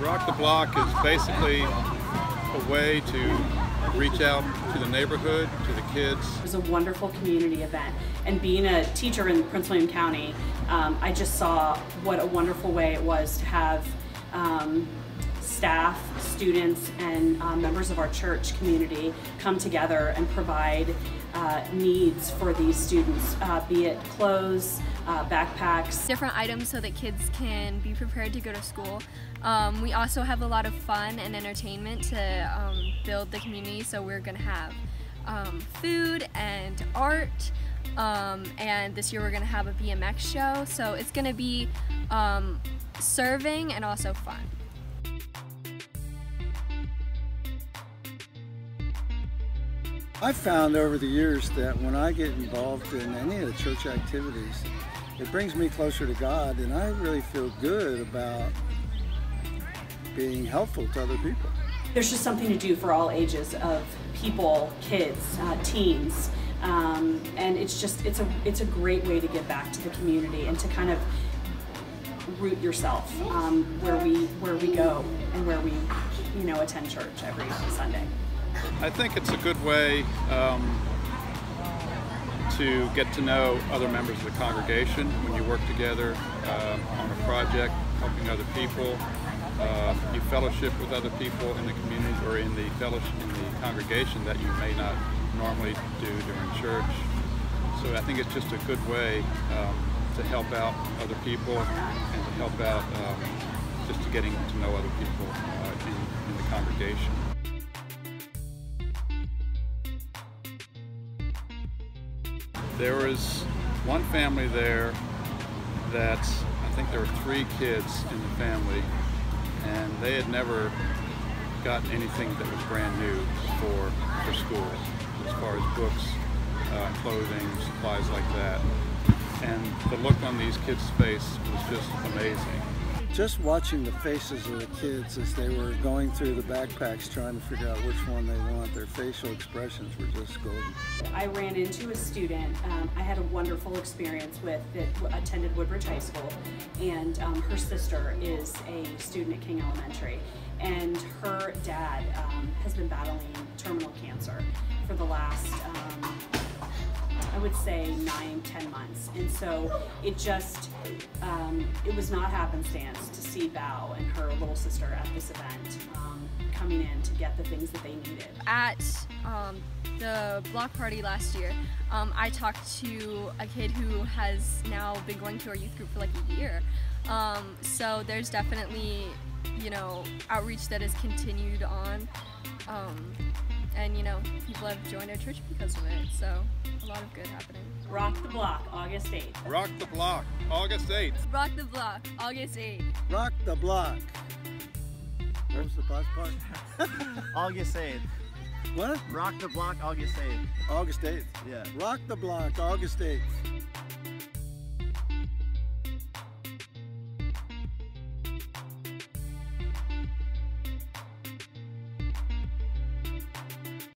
Rock the Block is basically a way to reach out to the neighborhood, to the kids. It was a wonderful community event. And being a teacher in Prince William County, um, I just saw what a wonderful way it was to have um, staff, students, and uh, members of our church community come together and provide uh, needs for these students, uh, be it clothes, uh, backpacks. Different items so that kids can be prepared to go to school. Um, we also have a lot of fun and entertainment to um, build the community, so we're going to have um, food and art. Um, and this year we're going to have a BMX show, so it's going to be um, serving and also fun. I've found over the years that when I get involved in any of the church activities, it brings me closer to God and I really feel good about being helpful to other people. There's just something to do for all ages of people, kids, uh, teens, um, and it's just it's a it's a great way to give back to the community and to kind of root yourself um, where we where we go and where we you know attend church every Sunday. I think it's a good way um, to get to know other members of the congregation when you work together uh, on a project, helping other people. Uh, you fellowship with other people in the community or in the fellowship in the congregation that you may not normally do during church. So I think it's just a good way um, to help out other people and to help out um, just to getting to know other people uh, in, in the congregation. There was one family there that I think there were three kids in the family and they had never gotten anything that was brand new for, for school as far as books, uh, clothing, supplies like that. And the look on these kids' face was just amazing. Just watching the faces of the kids as they were going through the backpacks trying to figure out which one they want, their facial expressions were just golden. I ran into a student um, I had a wonderful experience with that attended Woodbridge High School and um, her sister is a student at King Elementary and her dad um, has been battling terminal cancer for the last um, would say nine, ten months. And so it just, um, it was not happenstance to see Bao and her little sister at this event um, coming in to get the things that they needed. At um, the block party last year, um, I talked to a kid who has now been going to our youth group for like a year. Um, so there's definitely, you know, outreach that has continued on. And you know people have joined our church because of it so a lot of good happening. Rock the block august 8th rock the block august 8th rock the block august 8th rock the block. What was the last part august 8th what? Rock the block august 8th august 8th yeah. Rock the block august 8th